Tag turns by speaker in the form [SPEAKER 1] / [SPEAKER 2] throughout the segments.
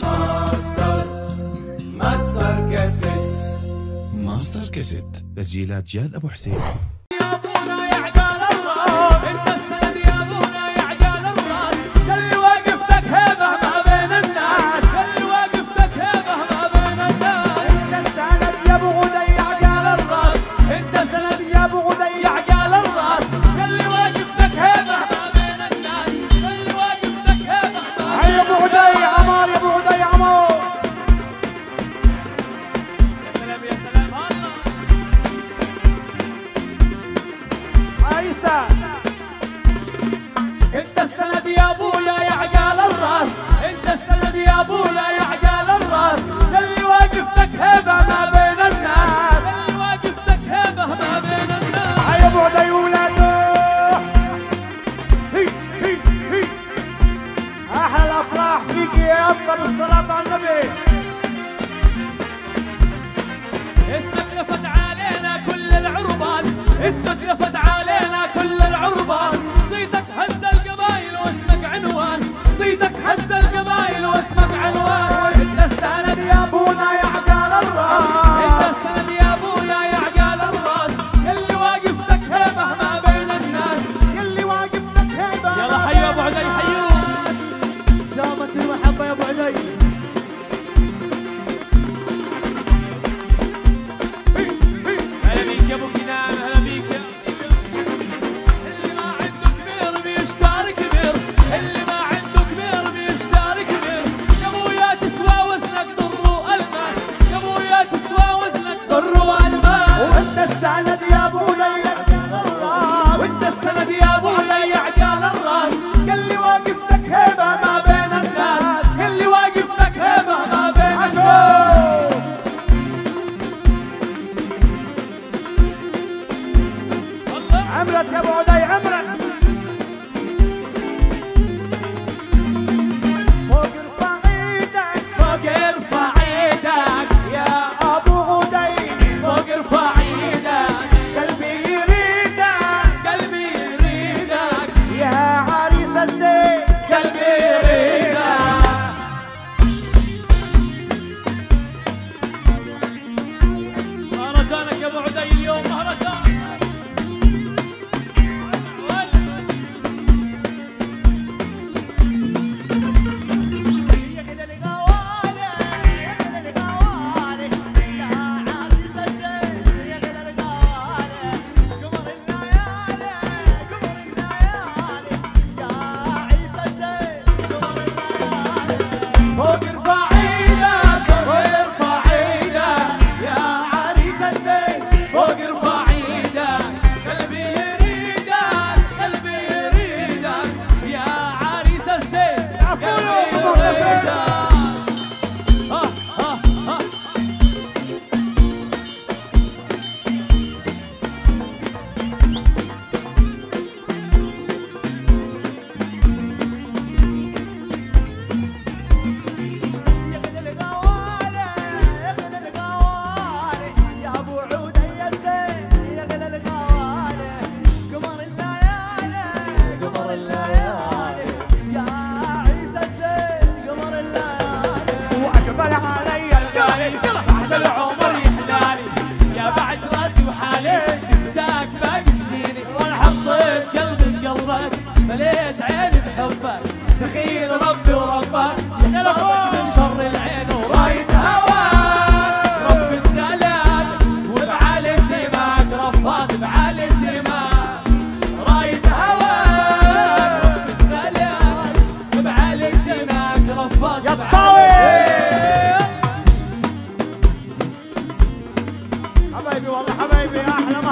[SPEAKER 1] ماستر ماستر كاسيت.
[SPEAKER 2] ماستر كاسيت تسجيلات جاد أبو حسين.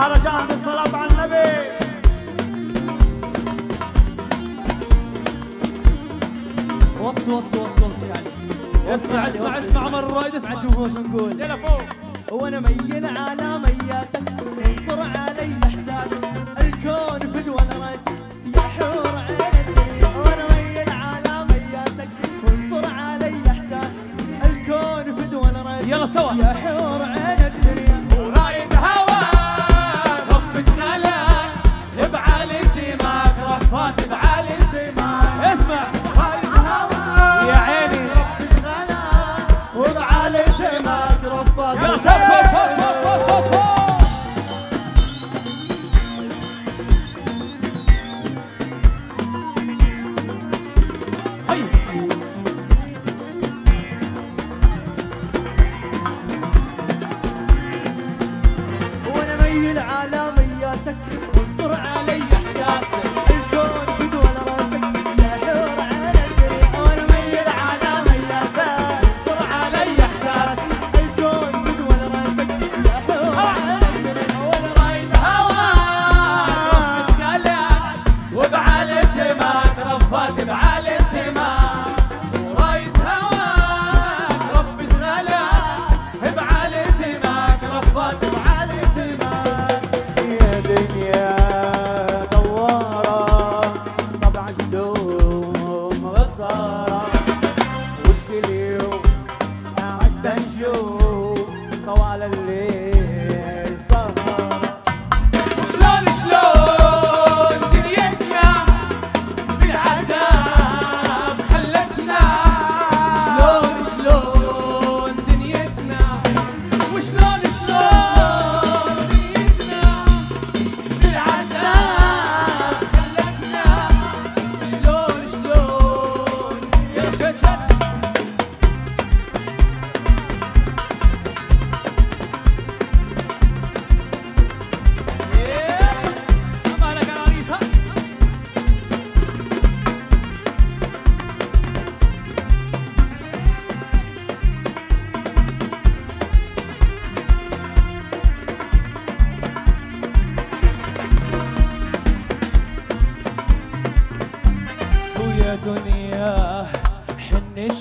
[SPEAKER 3] مهرجان
[SPEAKER 4] بالصلاة على النبي.
[SPEAKER 5] وقت وقت وقت وقت يعني.
[SPEAKER 3] اسمع اسمع اسمع عمر الرائد اسمع.
[SPEAKER 5] الجمهور بنقول
[SPEAKER 4] يلا فوق.
[SPEAKER 5] وأنا ميل على مياسك انظر علي احساسك الكون فدوى راسي يا حور عينك وأنا ميل على مياسك انظر علي احساسك الكون فدوى راسي
[SPEAKER 3] يلا سوا.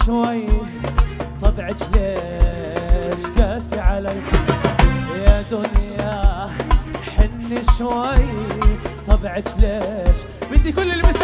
[SPEAKER 2] شوي طبعك ليش قاسي علي؟ يا دنيا حني شوي طبعك ليش؟ بدي كل المس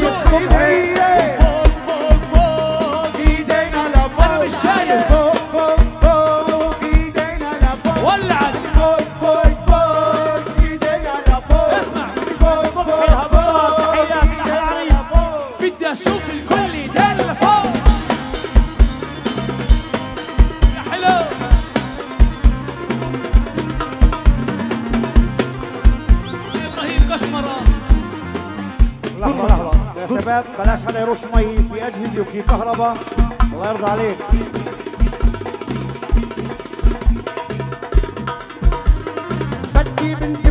[SPEAKER 2] Sự 配 شباب بلاش حدا يرش مي في أجهزة وفي كهرباء. الله يرضى عليك. بدي بنتي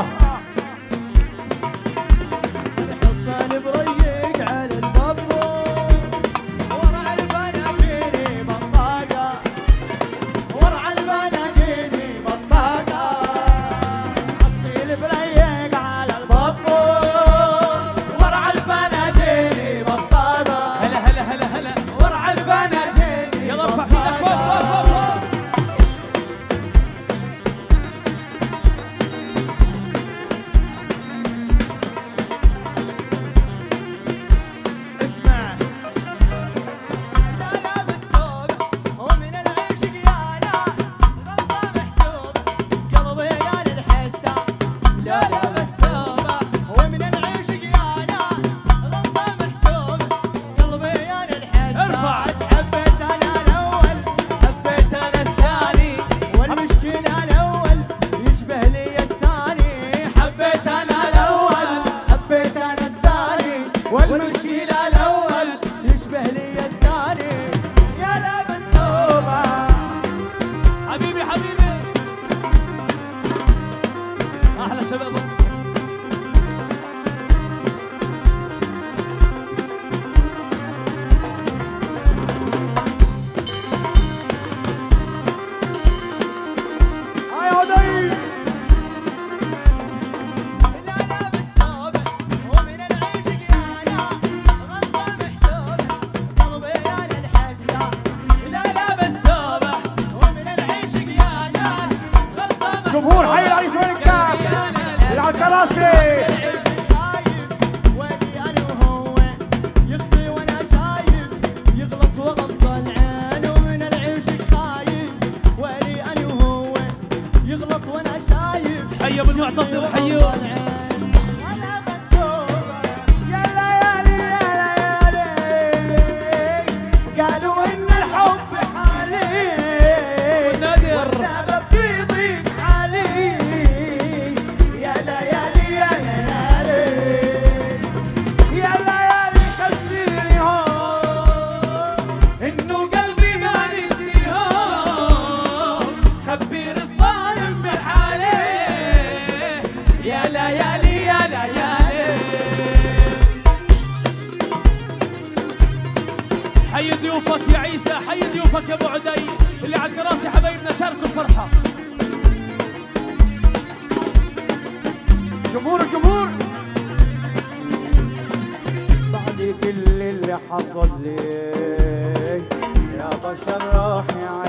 [SPEAKER 6] صاحبك يا
[SPEAKER 2] أبو
[SPEAKER 3] عدي اللي على الكراسي حبايبنا شاركوا الفرحة.
[SPEAKER 4] جمهور الجمهور بعد كل اللي حصل لي يا بشر راح يعني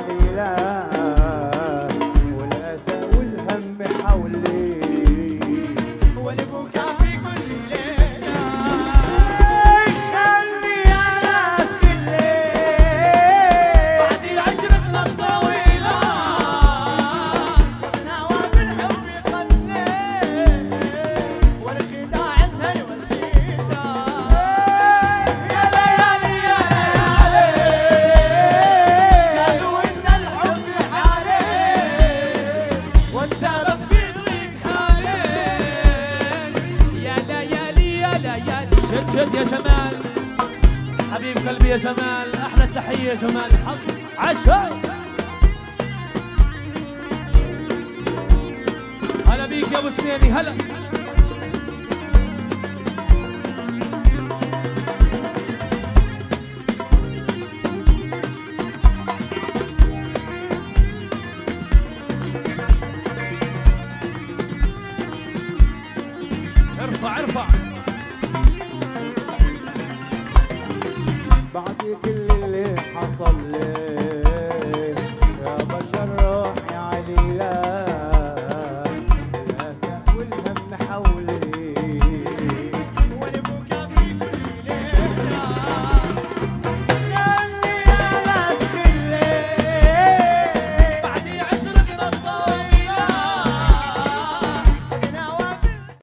[SPEAKER 4] tonight.